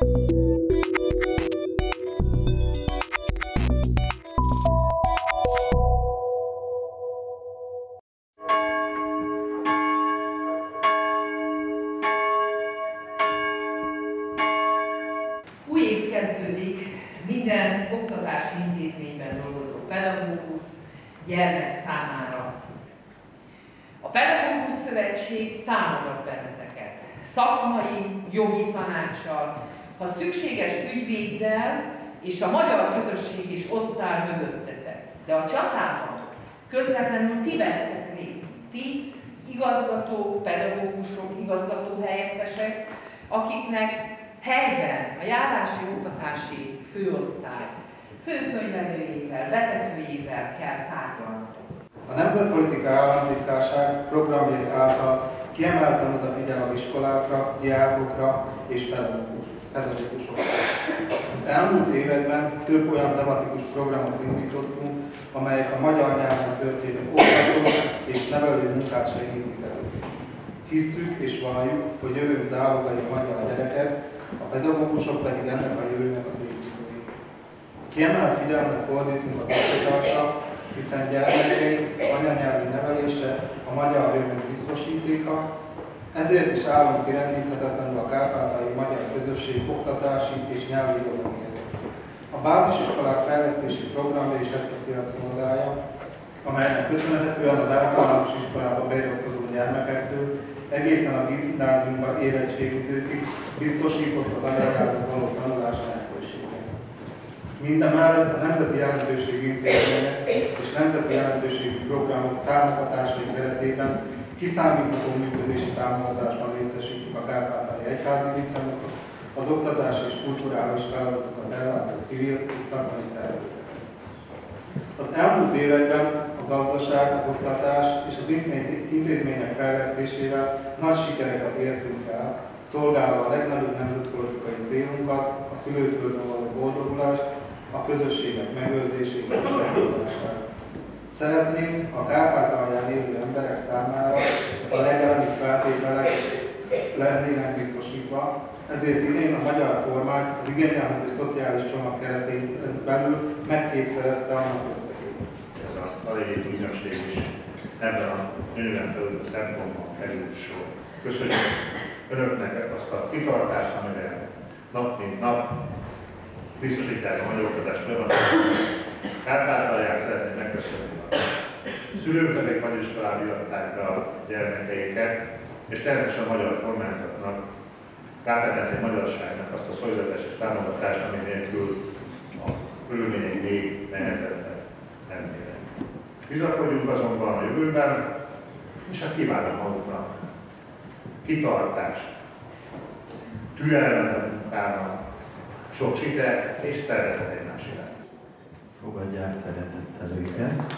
Új kezdődik, minden oktatási intézményben dolgozó pedagógus, gyermek számára. A Pedagógus Szövetség támogat benneteket szakmai, jogi tanácssal, ha szükséges ügyvéddel, és a magyar közösség is ott áll mögöttetek. De a csatában közvetlenül ti vesztek részt. Ti, igazgató, pedagógusok, igazgató helyettesek, akiknek helyben a járási oktatási főosztály főkönyvelőjével, vezetőjével kell tárgyalnatok. A Nemzetpolitika Államtitkárság programjai által kiemelten odafigyel az iskolákra, diákokra és pedagógus- pedagógusokra. Az elmúlt években több olyan tematikus programot indítottunk, amelyek a magyar nyelven történő oktató és nevelő munkát segítik. Hisszük és valljuk, hogy jövőnk zálogai a magyar gyerekek, a pedagógusok pedig ennek a jövőnek az építői. Kiemelt figyelmet fordítunk az oktatásra, hiszen gyermekeink anyanyelvi nevelése a magyar jövőnk biztosítéka, ezért is állunk kirendíthetetlenül a kárpátai magyar közösség oktatási és nyelvi irodalmiért. A bázisiskolák fejlesztési programja is ezt a célt szolgálja, amelynek köszönhetően az általános iskolába beiratkozó gyermekektől egészen a gimnáziumba érettségizőkig biztosított az anyanyelven való tanulás lehetőséget. Mindemellett a nemzeti jelentőségű intézmények és nemzeti jelentőségű programok támogatásai keretében kiszámítható működési támogatásban részesítjük a Kárpátai Egyházi Liceumot, az oktatás és kulturális feladatokat ellátó civil és szakmai szervezeteket. Az elmúlt években a gazdaság, az oktatás és az intézmények fejlesztésével nagy sikereket értünk el, szolgálva a legnagyobb nemzetpolitikai célunkat, a szülőföldön való boldogulást, a közösségek megőrzését és megóvását. Szeretnénk a Kárpátalján élő emberek számára a legelemibb feltételek lennének biztosítva, ezért idén a magyar kormány az igényelhető szociális csomag keretén belül megkétszerezte annak összegét. ez a talégi ügynökség is ebben a fölött szempontban kerül sor. Köszönjük Önöknek azt a kitartást, amire nap mint nap biztosítják a magyar oktatás. Kárpátalján szeretném megköszönni a szülőknek, akik magyar iskolába iratták be a gyermekeiket, és természetesen a magyar kormányzatnak, Kárpátalján magyarságnak azt a szolidaritás és támogatást, ami nélkül a körülmények még nehezebbek lennének. Bizakodjunk azonban a jövőben, és hát kívánok maguknak kitartást, türelmet a munkának, sok sikert és szeretet egymás iránt. Fogadják szeretettel őket.